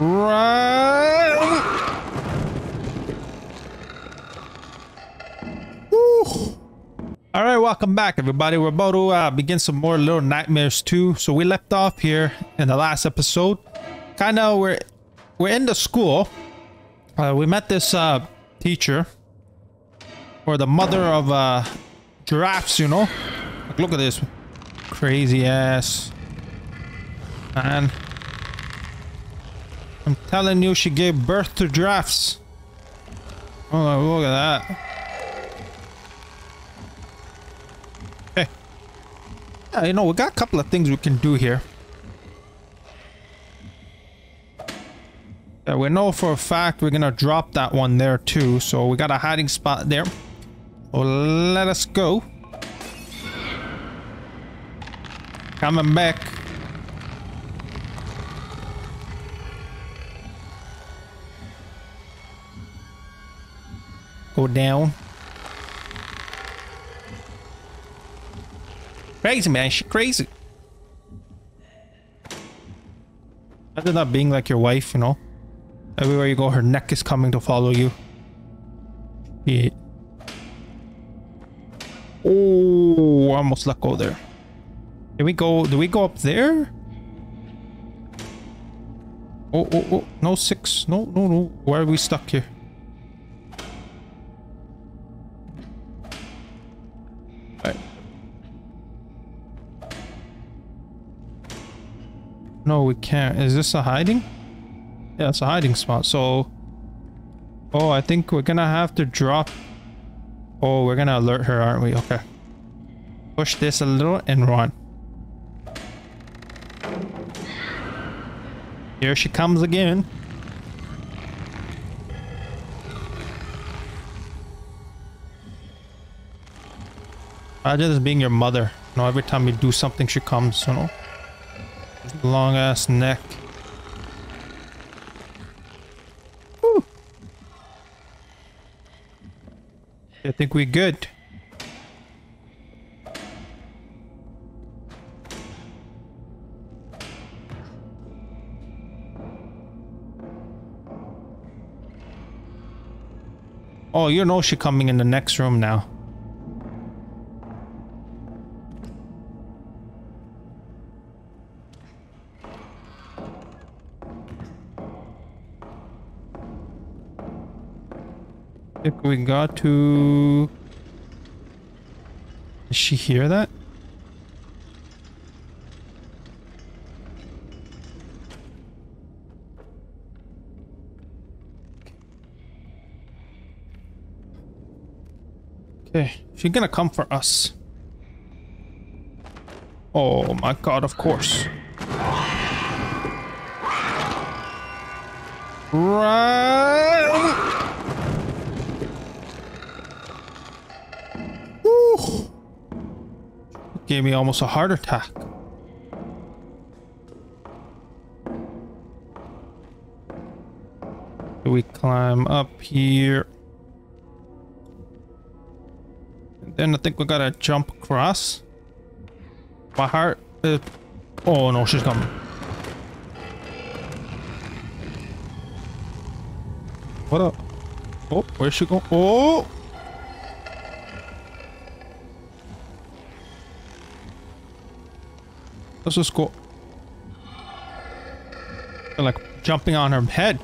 Run! Woo. All right, welcome back, everybody. We're about to uh, begin some more Little Nightmares 2. So we left off here in the last episode. Kind of, we're we're in the school. Uh, we met this uh, teacher, or the mother of uh, giraffes. You know, like, look at this crazy ass man. I'm telling you, she gave birth to giraffes. Oh, look at that. Hey. Yeah, you know, we got a couple of things we can do here. Yeah, we know for a fact we're gonna drop that one there too, so we got a hiding spot there. So let us go. Coming back. Go down. Crazy, man. She crazy. Imagine that being like your wife, you know? Everywhere you go, her neck is coming to follow you. Yeah. Oh, almost let go there. Can we go? Do we go up there? Oh, oh, oh. No, six. No, no, no. Why are we stuck here? No, we can't. Is this a hiding? Yeah, it's a hiding spot. So... Oh, I think we're gonna have to drop... Oh, we're gonna alert her, aren't we? Okay. Push this a little and run. Here she comes again. Imagine this being your mother. You know, every time you do something, she comes, you know. Long ass neck. Whew. I think we good. Oh, you know she coming in the next room now. Think we got to... Does she hear that? Okay, she's gonna come for us. Oh my god, of course. Right. Gave me almost a heart attack. We climb up here? And then I think we gotta jump across. My heart is... Oh no, she's coming. What up? Oh, where's she going? Oh! Let's just go. They're like jumping on her head.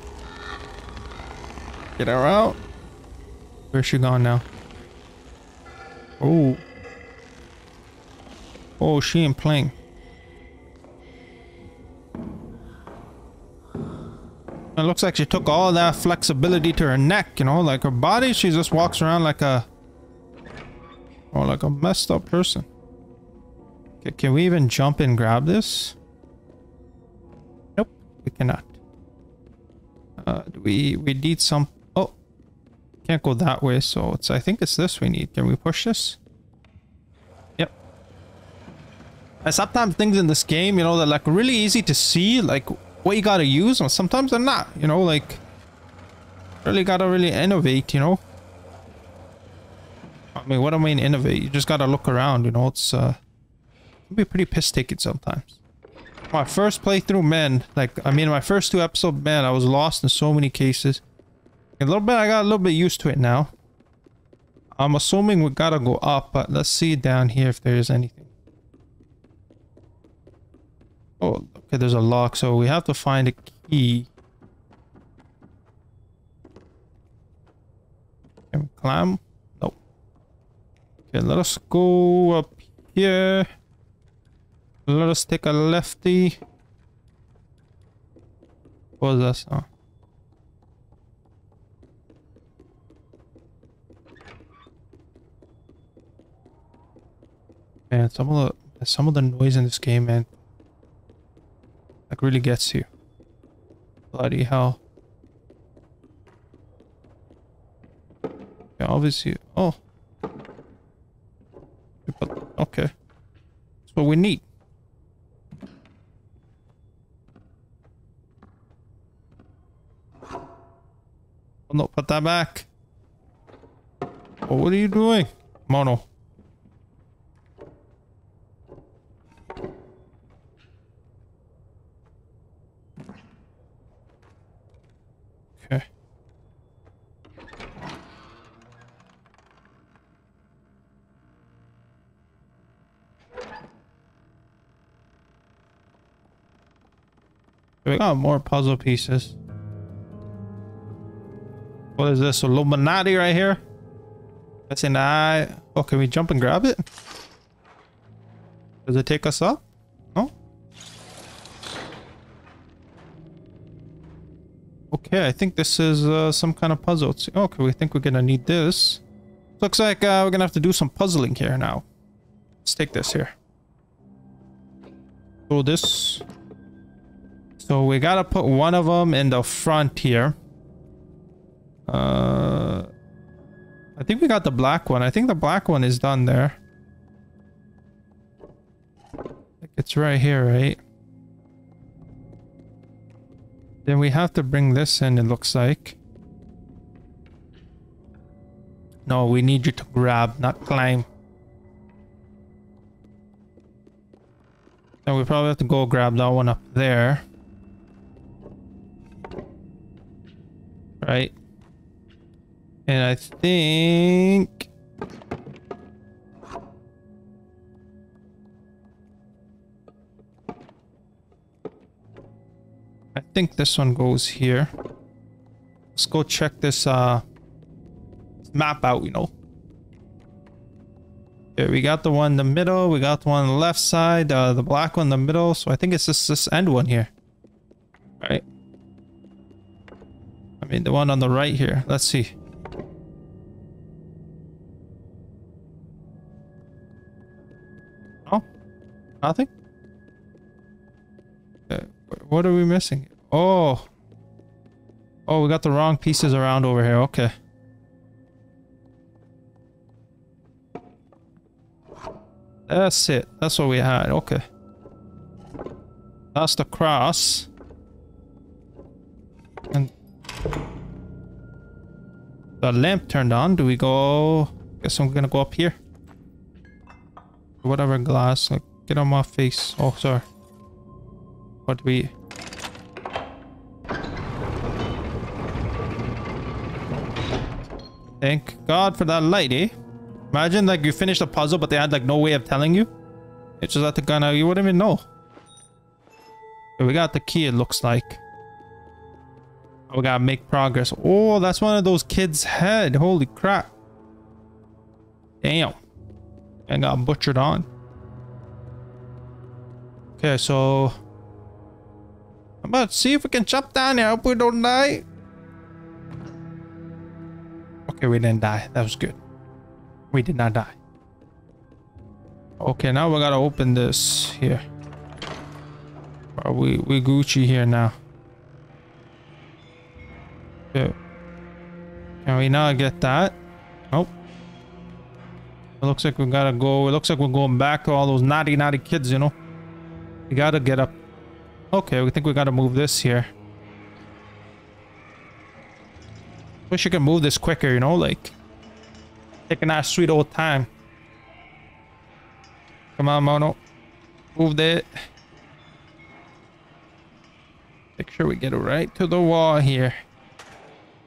Get her out. Where's she gone now? Oh. Oh, she ain't playing. It looks like she took all that flexibility to her neck, you know, like her body, she just walks around like a... Or like a messed up person. Okay, can we even jump and grab this? Nope, we cannot. Uh, we, we need some... Oh, can't go that way, so it's, I think it's this we need. Can we push this? Yep. And sometimes things in this game, you know, they're like really easy to see, like what you gotta use, and sometimes they're not, you know, like really gotta really innovate, you know. I mean, what do I mean innovate? You just gotta look around, you know, it's uh be pretty piss taking sometimes. My first playthrough, man. Like, I mean, my first two episodes, man, I was lost in so many cases. A little bit, I got a little bit used to it now. I'm assuming we gotta go up, but let's see down here if there's anything. Oh, okay, there's a lock, so we have to find a key. Can we climb? Nope. Okay, let us go up here. Let us take a lefty. What was that? Oh. Man, some of the some of the noise in this game, man, like really gets you. Bloody hell. Yeah, obviously. Oh. Okay. That's what we need. Oh no, put that back. Oh, what are you doing? Mono. Okay. We got more puzzle pieces. What is this? Illuminati right here? That's an eye. Oh, can we jump and grab it? Does it take us up? No? Okay, I think this is uh, some kind of puzzle. Okay, we think we're gonna need this. Looks like uh, we're gonna have to do some puzzling here now. Let's take this here. So this. So we gotta put one of them in the front here. Uh, I think we got the black one. I think the black one is done there. It's right here, right? Then we have to bring this in, it looks like. No, we need you to grab, not climb. Then we probably have to go grab that one up there. Right. And I think... I think this one goes here. Let's go check this uh, map out, you know. Yeah, we got the one in the middle, we got the one on the left side, uh, the black one in the middle, so I think it's this, this end one here. Right? I mean, the one on the right here. Let's see. Nothing? Uh, what are we missing? Oh. Oh, we got the wrong pieces around over here. Okay. That's it. That's what we had. Okay. That's the cross. And the lamp turned on. Do we go? Guess I'm gonna go up here. Whatever glass. Like Get on my face. Oh, sorry. What do we... Thank God for that lady. Eh? Imagine like you finished a puzzle but they had like no way of telling you. It's just that the gun you wouldn't even know. We got the key it looks like. We gotta make progress. Oh, that's one of those kids' head. Holy crap. Damn. And got butchered on. Okay, so... I'm about to see if we can jump down here. Hope we don't die. Okay, we didn't die. That was good. We did not die. Okay, now we gotta open this here. Are we we Gucci here now? Okay. Can we now get that? Nope. It looks like we gotta go. It looks like we're going back to all those naughty, naughty kids, you know? We gotta get up. Okay, we think we gotta move this here. Wish you could move this quicker, you know, like taking our sweet old time. Come on, Mono. Move it. Make sure we get it right to the wall here.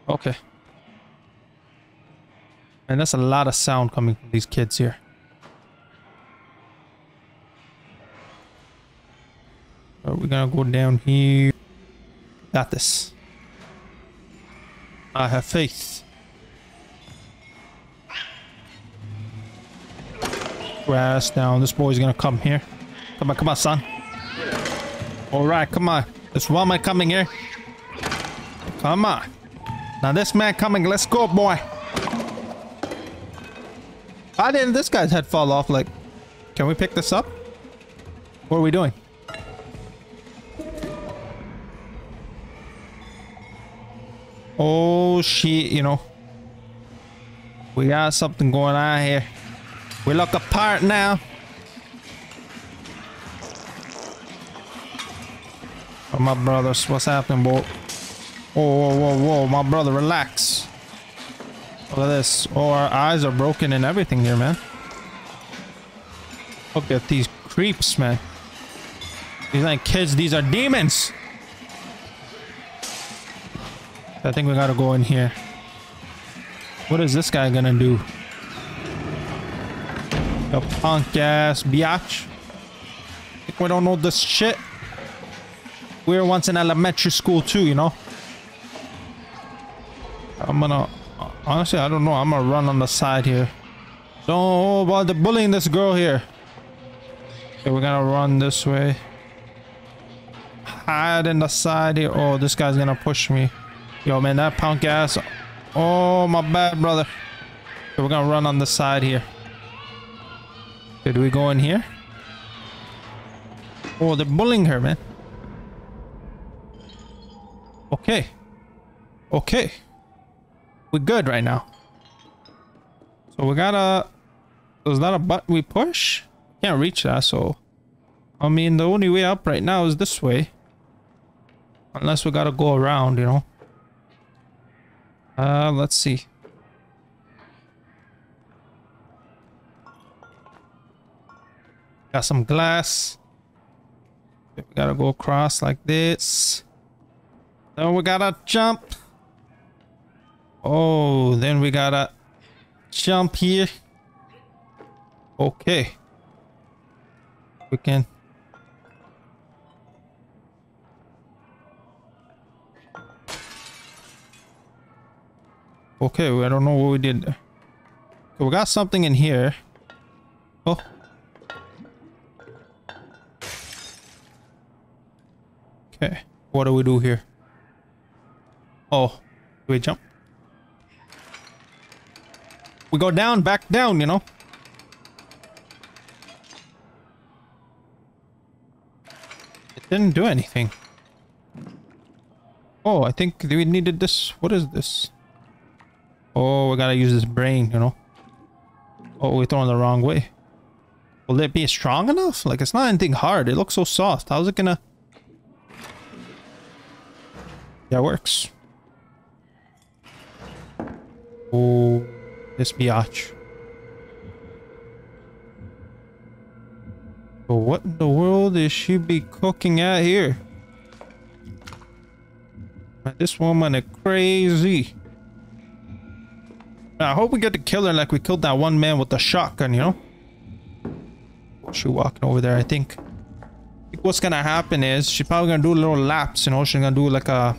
Okay. And that's a lot of sound coming from these kids here. We're gonna go down here. Got this. I have faith. Grass down. This boy's gonna come here. Come on, come on, son. Alright, come on. This one man coming here. Come on. Now this man coming. Let's go, boy. Why didn't this guy's head fall off? Like, can we pick this up? What are we doing? Oh shit, you know. We got something going on here. We look apart now. Oh, my brothers, what's happening, boy? Whoa, whoa, whoa, whoa, my brother, relax. Look at this. Oh, our eyes are broken and everything here, man. Look at these creeps, man. These ain't kids, these are demons. I think we gotta go in here. What is this guy gonna do? A punk ass biatch. We don't know this shit. We were once in elementary school too, you know? I'm gonna Honestly, I don't know. I'm gonna run on the side here. Don't bother bullying this girl here. Okay, we're gonna run this way. Hide in the side here. Oh, this guy's gonna push me. Yo, man, that punk ass. Oh, my bad, brother. We're gonna run on the side here. Did we go in here? Oh, they're bullying her, man. Okay. Okay we're good right now. So we gotta... Is that a button we push? Can't reach that, so... I mean, the only way up right now is this way. Unless we gotta go around, you know. Uh, let's see. Got some glass. We gotta go across like this. Then we gotta jump. Oh, then we gotta jump here. Okay. We can. Okay, I don't know what we did we got something in here. Oh. Okay. What do we do here? Oh. Do we jump? We go down, back down, you know? It didn't do anything. Oh, I think we needed this. What is this? Oh, we gotta use this brain, you know? Oh, we're throwing the wrong way. Will it be strong enough? Like, it's not anything hard. It looks so soft. How's it gonna... Yeah, it works. Oh... This biatch. But what in the world is she be cooking at here? This woman is crazy. I hope we get to kill her like we killed that one man with the shotgun, you know? She walking over there, I think. I think what's gonna happen is she's probably gonna do a little laps, you know? She's gonna do like a...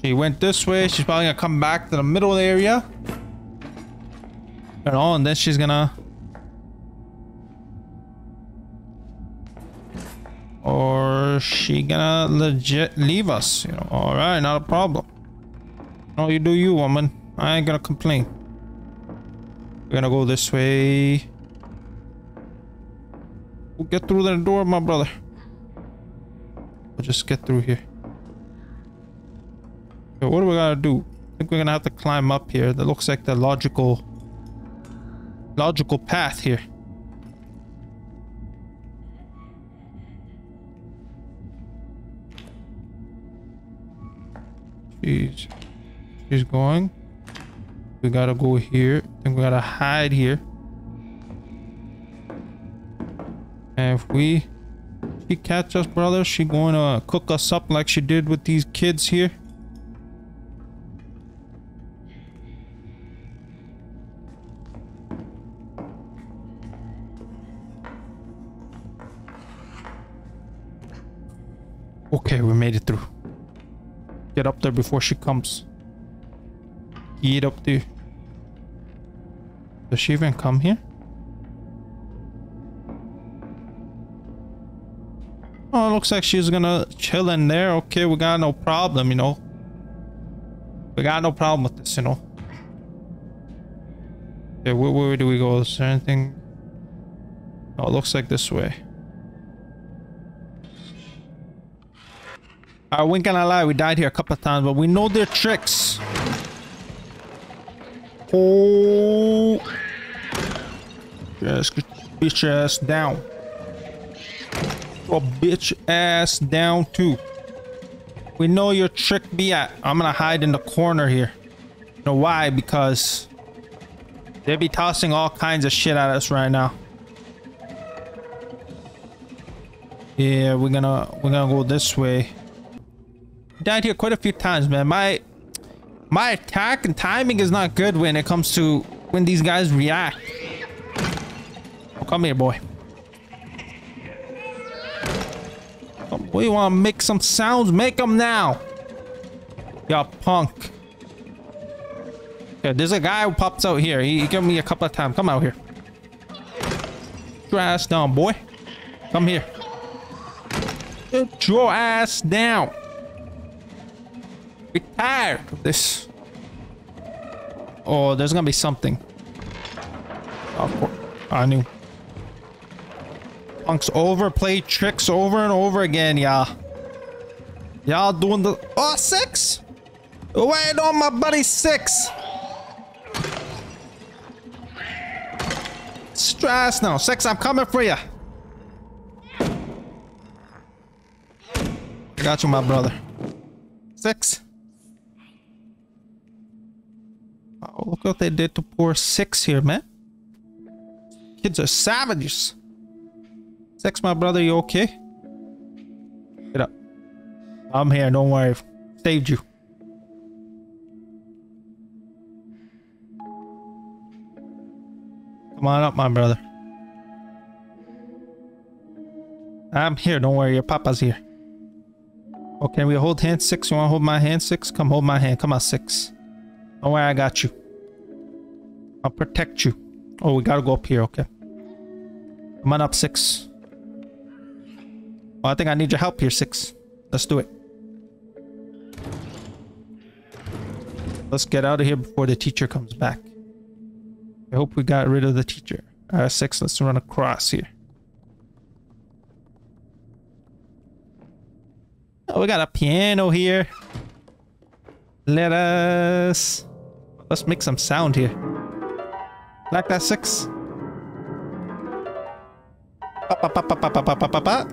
She went this way, she's probably gonna come back to the middle area at all, and then she's gonna... Or she gonna legit leave us, you know. Alright, not a problem. No, you do you, woman. I ain't gonna complain. We're gonna go this way. We'll get through that door, my brother. We'll just get through here. Okay, what do we gotta do? I think we're gonna have to climb up here. That looks like the logical logical path here. She's she's going. We gotta go here. Think we gotta hide here. And if we she catch us, brother, she to cook us up like she did with these kids here. Okay, we made it through. Get up there before she comes. Get up there. Does she even come here? Oh, looks like she's gonna chill in there. Okay, we got no problem, you know. We got no problem with this, you know. Okay, where, where do we go? Is there anything? Oh, it looks like this way. I ain't gonna lie, we died here a couple times, but we know their tricks. Oh. Just get bitch ass down. A bitch ass down too. We know your trick be at. I'm gonna hide in the corner here. You know why? Because they be tossing all kinds of shit at us right now. Yeah, we're gonna we're gonna go this way died here quite a few times, man. My my attack and timing is not good when it comes to when these guys react. Oh, come here, boy. Oh, we want to make some sounds? Make them now. Ya punk. Yeah, there's a guy who pops out here. He, he gave me a couple of times. Come out here. Get your ass down, boy. Come here. Get your ass down. Be this. Oh, there's gonna be something. Oh, I knew. Punks overplay tricks over and over again, yeah. Y'all doing the... Oh, six? Wait on my buddy six. Stress now. Six, I'm coming for you. I got you, my brother. Six. Oh, look what they did to poor Six here, man. Kids are savages. Six, my brother, you okay? Get up. I'm here, don't worry. Saved you. Come on up, my brother. I'm here, don't worry, your papa's here. Oh, okay, we hold hand six. You wanna hold my hand six? Come hold my hand. Come on, six. Don't worry, I got you. I'll protect you. Oh, we gotta go up here, okay. Come on up, Six. Well, I think I need your help here, Six. Let's do it. Let's get out of here before the teacher comes back. I hope we got rid of the teacher. Six, let's run across here. Oh, we got a piano here. Let us... Let's make some sound here. Like that six. pa pa pa.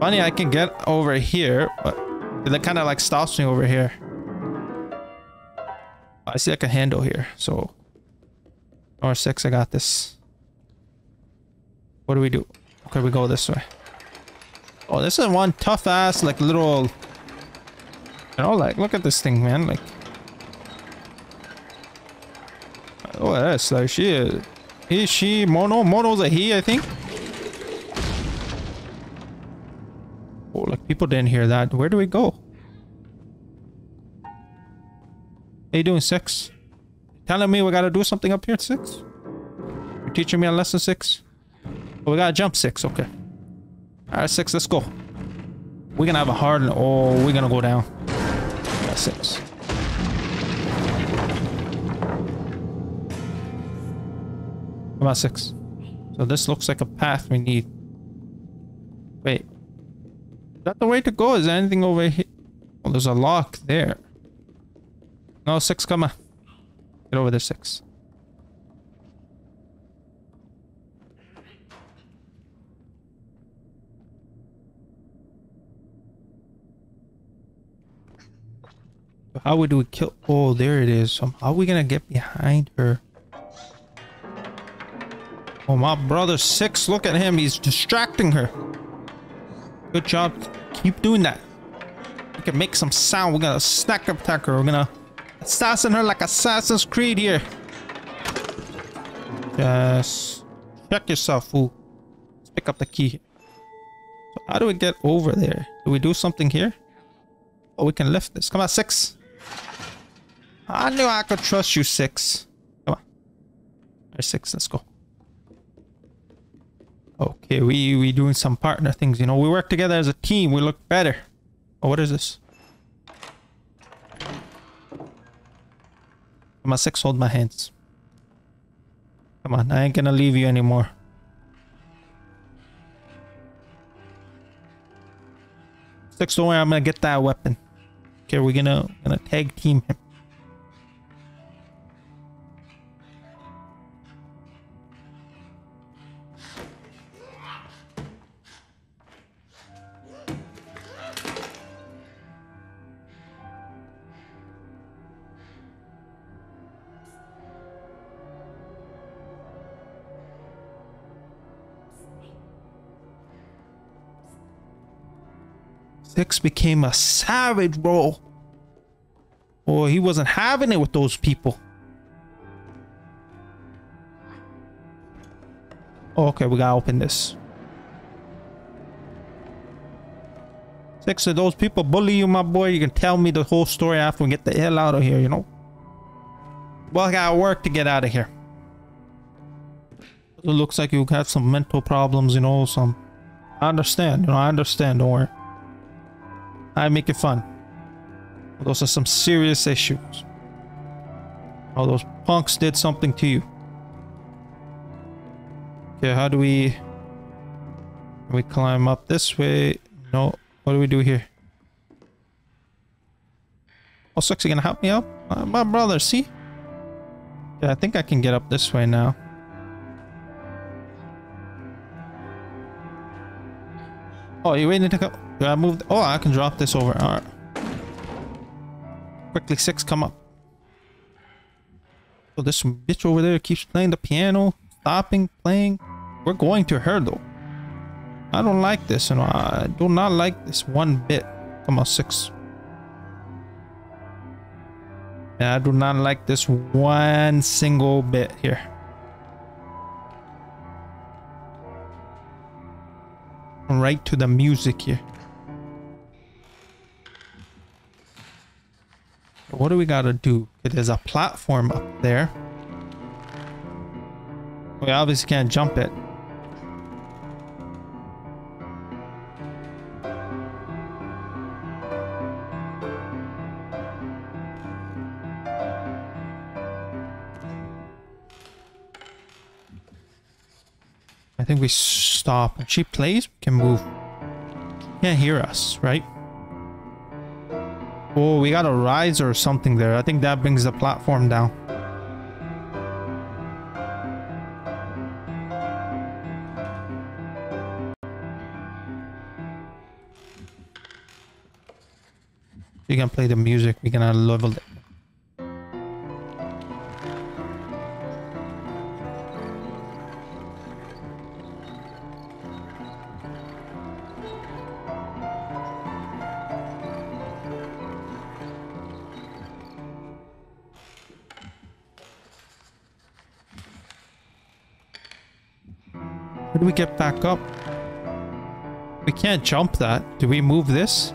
Funny, I can get over here, but it kind of like stops me over here. I see like a handle here, so R six, I got this. What do we do? Okay, we go this way. Oh, this is one tough ass like little you know, like, look at this thing, man. Like, oh, that's like she is. He, she, Mono. Mono's a he, I think. Oh, like people didn't hear that. Where do we go? You doing six? Telling me we gotta do something up here at six? You're teaching me on lesson six? Oh, we gotta jump six. Okay. All right, six. Let's go. We're gonna have a hard. Oh, we're gonna go down six. About six. So this looks like a path we need. Wait. Is that the way to go? Is there anything over here? Oh, there's a lock there. No, six, come on. Get over there, six. How would we kill? Oh, there it is. So how are we gonna get behind her? Oh, my brother six. Look at him. He's distracting her. Good job. Keep doing that. We can make some sound. We're gonna snack attack her. We're gonna assassin her like Assassin's Creed here. Just check yourself, fool. Let's pick up the key. So how do we get over there? Do we do something here? Oh, we can lift this. Come on, six. I knew I could trust you, six. Come on. There's six. Let's go. Okay, we we doing some partner things. You know, we work together as a team. We look better. Oh, what is this? Come on, six. Hold my hands. Come on, I ain't gonna leave you anymore. Six, don't worry, I'm gonna get that weapon. Okay, we're gonna gonna tag team him. Six became a savage, bro. Oh, he wasn't having it with those people. Oh, okay, we gotta open this. Six of those people bully you, my boy. You can tell me the whole story after we get the hell out of here, you know? Well, I gotta work to get out of here. It looks like you have some mental problems, you know, some... I understand, you know, I understand, don't worry. I make it fun. Those are some serious issues. All those punks did something to you. Okay, how do we... We climb up this way. No, what do we do here? Oh, Suxy gonna help me out? Uh, my brother, see? Yeah, I think I can get up this way now. Oh, you waiting to come? Do I move? Oh, I can drop this over. All right. Quickly, six, come up. So this bitch over there keeps playing the piano, stopping, playing. We're going to her though. I don't like this, you know. I do not like this one bit. Come on, six. Yeah, I do not like this one single bit here. Right to the music here. What do we gotta do? There's a platform up there. We obviously can't jump it. I think we stop. She plays, we can move. Can't hear us, right? Oh, we got a rise or something there. I think that brings the platform down. You can play the music. We're gonna level it. Get back up? We can't jump that. Do we move this?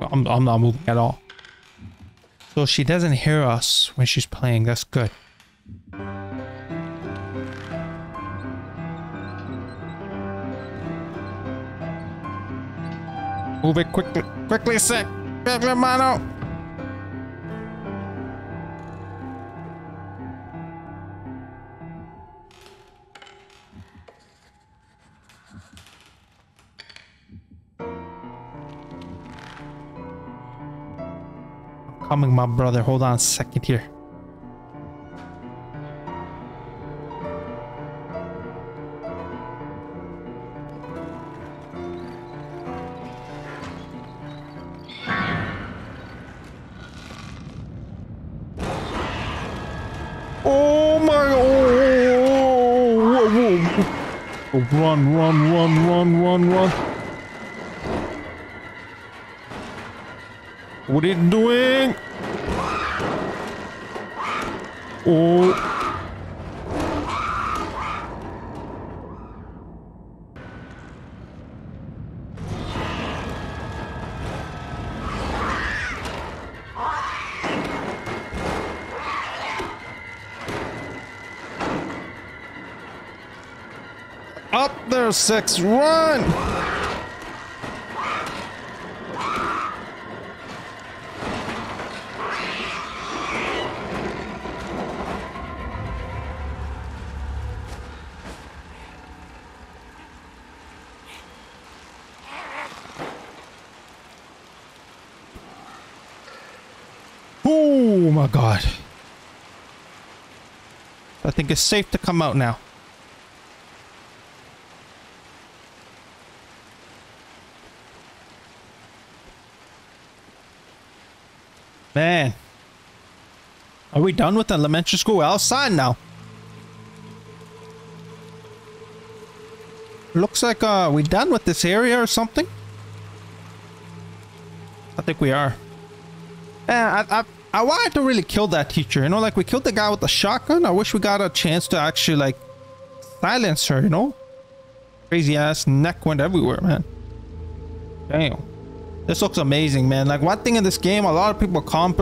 I'm, I'm not moving at all. So she doesn't hear us when she's playing. That's good. Move it quickly. Quickly, six. Quickly, Mono. Coming, my brother. Hold on a second here. Run, run, run, run, run, run! What are you doing? Oh. Up there, six, run! Oh my god. I think it's safe to come out now. Man. Are we done with elementary school? outside now. Looks like uh, we done with this area or something. I think we are. Yeah, I, I, I wanted to really kill that teacher. You know, like we killed the guy with the shotgun. I wish we got a chance to actually like silence her, you know? Crazy ass neck went everywhere, man. Damn. This looks amazing, man. Like one thing in this game, a lot of people comp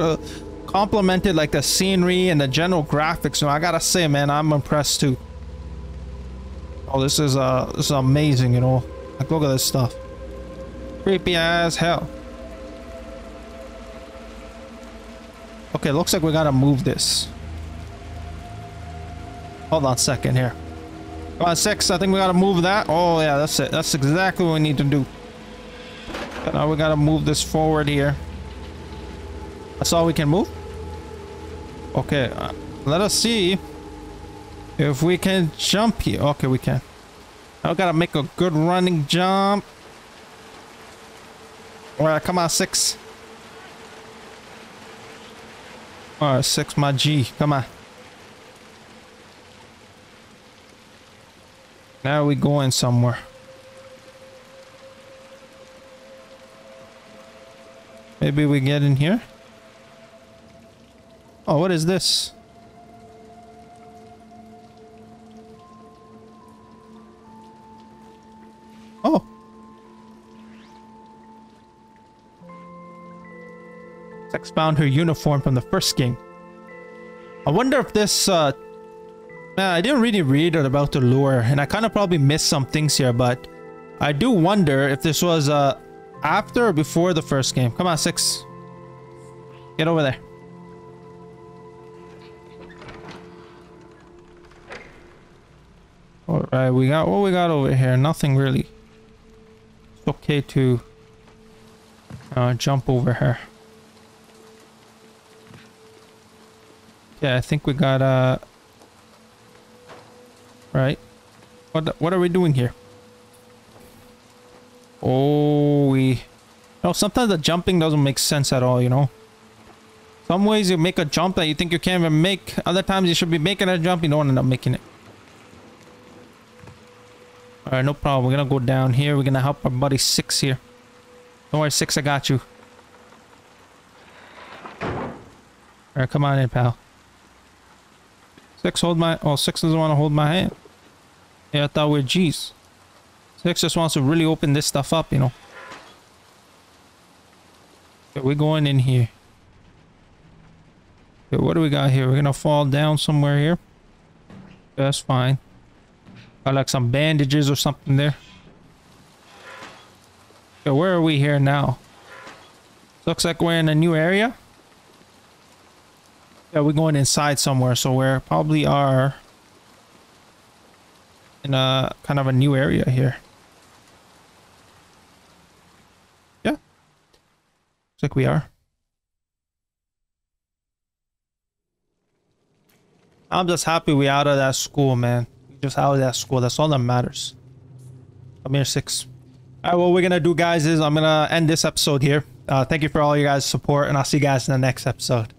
complimented like the scenery and the general graphics. So I gotta say, man, I'm impressed too. Oh, this is uh, this is amazing, you know. Like look at this stuff. Creepy as hell. Okay, looks like we gotta move this. Hold on a second here. Come on, six. I think we gotta move that. Oh yeah, that's it. That's exactly what we need to do. Now we gotta move this forward here. That's all we can move? Okay, uh, let us see if we can jump here. Okay, we can. We gotta make a good running jump. Alright, come on, six. Alright, six, my G. Come on. Now we going somewhere. Maybe we get in here? Oh, what is this? Oh. Six found her uniform from the first game. I wonder if this, uh... I didn't really read about the lure, and I kind of probably missed some things here, but... I do wonder if this was, uh after or before the first game? Come on, six. Get over there. Alright, we got what we got over here. Nothing really. It's okay to uh, jump over here. Yeah, I think we got uh right. What what are we doing here? Oh, we... No, sometimes the jumping doesn't make sense at all, you know? Some ways you make a jump that you think you can't even make. Other times you should be making a jump, you don't end up making it. Alright, no problem. We're gonna go down here. We're gonna help our buddy Six here. Don't worry, Six, I got you. Alright, come on in, pal. Six, hold my... Oh, Six doesn't want to hold my hand. Yeah, I thought we are G's. Six just wants to really open this stuff up, you know. Okay, we're going in here. Okay, what do we got here? We're gonna fall down somewhere here. That's fine. Got like some bandages or something there. Okay, where are we here now? Looks like we're in a new area. Yeah, we're going inside somewhere, so we're probably are in a kind of a new area here. Looks like we are. I'm just happy we out of that school, man. Just out of that school. That's all that matters. Come here, six. All right, what we're gonna do, guys, is I'm gonna end this episode here. Uh, thank you for all you guys' support, and I'll see you guys in the next episode.